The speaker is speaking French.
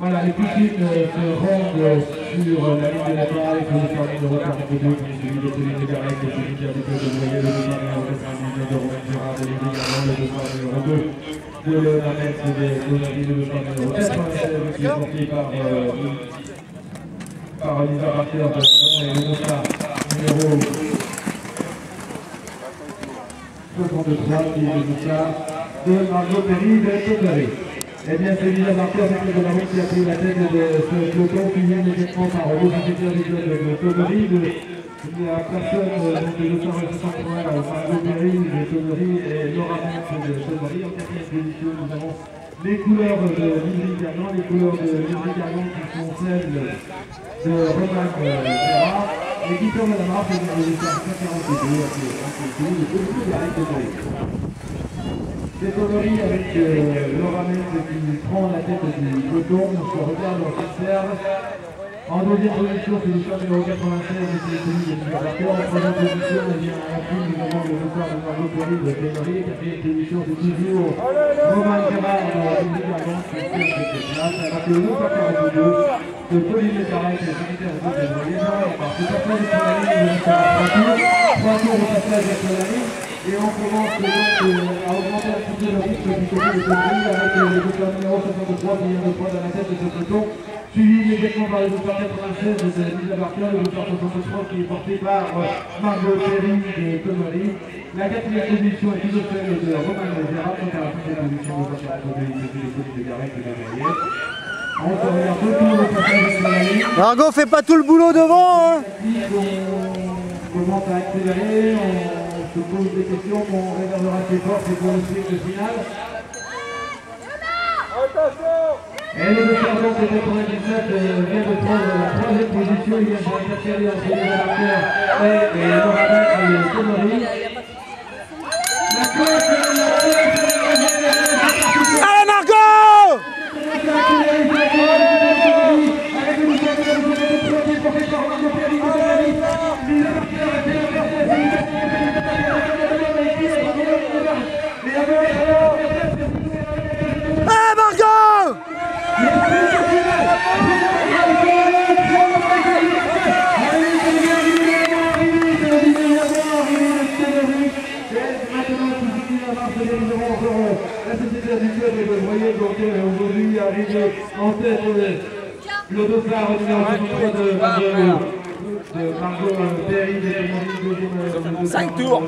Voilà, les Poutines se rendent sur la ligne de la barre avec le départ numéro 42, qui est celui de Pauline Garec, et celui qui a des de voyer le départ numéro 99 de Romain Gérard, et également le départ numéro 2 de la messe de Donati, le départ numéro 96, qui est porté par, euh, par de et le départ numéro 63, qui est le départ de Margot Perry de. Eh bien, c'est Lisa Barker avec le Donati qui a pris la tête de ce peloton qui vient immédiatement par du club de Totari. Il n'y a personne donc de l'Autorité Margot Perry de Totari et Laura Metz de Totari. En quatrième position, nous avons les couleurs de Lizzie Gargan, les couleurs de Lizzie Gargan qui sont celles de Romain Gérard et qui à la marque de l'Autorité 142 le comité d'arrêt de Des conneries avec euh, Laura qui prend la tête du peloton, on se regarde, on s'observe. En deuxième position, c'est le numéro 96 et c'est celui de. En troisième position, a un film nous avons le record de Perry de. Quatrième c'est de Gargan qui le 42 de Pauline Carrec, le secrétaire de de on tout à fait sur la on sur la. Et on commence donc euh, à augmenter peu le rythme du côté de Conneries avec le docteur numéro 63 qui vient de prendre la tête de ce peloton suivi immédiatement par le docteur 96 de Lisa Barker, le docteur 63 qui est porté par Margot Perry de Connery. La quatrième position est toujours celle de Romain Gérard, quant à la cinquième position de Codé, de Téléphone de Garec et de Gabriel. On se regarde deux tours de passage la ligne. Margot, fais pas tout le boulot devant hein On commence à accélérer, on se pose des questions, on réservera ses forces et pour le sprint final. Et le sergent de 97 vient de prendre la troisième position, il vient d'interférer entre les Barker et, et Laura Metz et Connery. En tête le dossard numéro 23 de Margot, Perry, deuxième, deuxième, 5 tours.